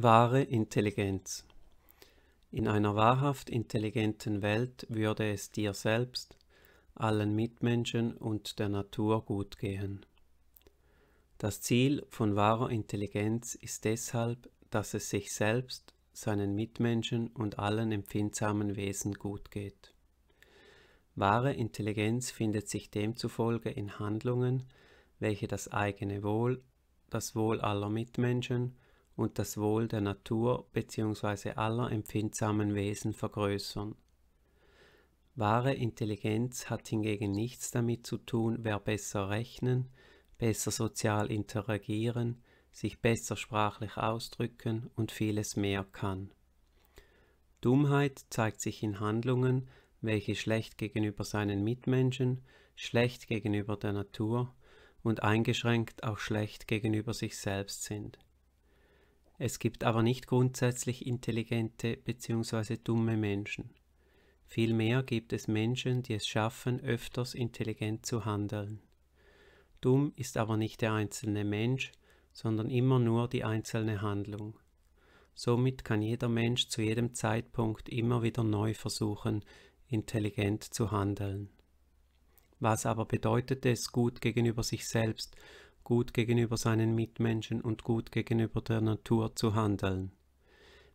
Wahre Intelligenz In einer wahrhaft intelligenten Welt würde es dir selbst, allen Mitmenschen und der Natur gut gehen. Das Ziel von wahrer Intelligenz ist deshalb, dass es sich selbst, seinen Mitmenschen und allen empfindsamen Wesen gut geht. Wahre Intelligenz findet sich demzufolge in Handlungen, welche das eigene Wohl, das Wohl aller Mitmenschen und das Wohl der Natur bzw. aller empfindsamen Wesen vergrößern. Wahre Intelligenz hat hingegen nichts damit zu tun, wer besser rechnen, besser sozial interagieren, sich besser sprachlich ausdrücken und vieles mehr kann. Dummheit zeigt sich in Handlungen, welche schlecht gegenüber seinen Mitmenschen, schlecht gegenüber der Natur und eingeschränkt auch schlecht gegenüber sich selbst sind. Es gibt aber nicht grundsätzlich intelligente bzw. dumme Menschen. Vielmehr gibt es Menschen, die es schaffen, öfters intelligent zu handeln. Dumm ist aber nicht der einzelne Mensch, sondern immer nur die einzelne Handlung. Somit kann jeder Mensch zu jedem Zeitpunkt immer wieder neu versuchen, intelligent zu handeln. Was aber bedeutet es, gut gegenüber sich selbst gut gegenüber seinen Mitmenschen und gut gegenüber der Natur zu handeln.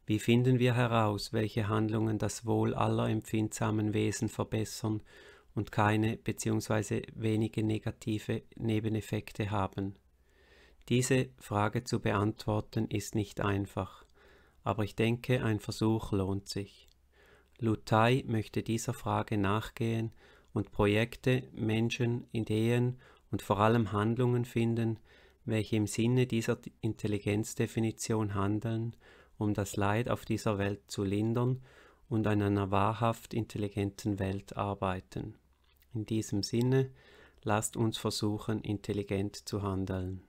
Wie finden wir heraus, welche Handlungen das Wohl aller empfindsamen Wesen verbessern und keine bzw. wenige negative Nebeneffekte haben? Diese Frage zu beantworten ist nicht einfach, aber ich denke, ein Versuch lohnt sich. Lutai möchte dieser Frage nachgehen und Projekte, Menschen, Ideen und vor allem Handlungen finden, welche im Sinne dieser Intelligenzdefinition handeln, um das Leid auf dieser Welt zu lindern und an einer wahrhaft intelligenten Welt arbeiten. In diesem Sinne, lasst uns versuchen, intelligent zu handeln.